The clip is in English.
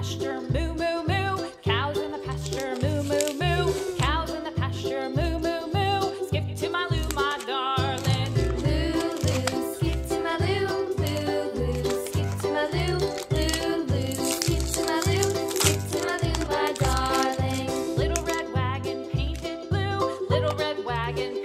pasture, moo, moo, moo. Cows in the pasture, moo, moo, moo. Cows in the pasture, moo, moo, moo. Skip to my Lou, my darling. Lou, Lou, skip to my Lou. Lou, Lou, skip to my Lou. Lou, Lou, skip to my Lou. Skip to my Lou, my darling. Little red wagon painted blue. Little red wagon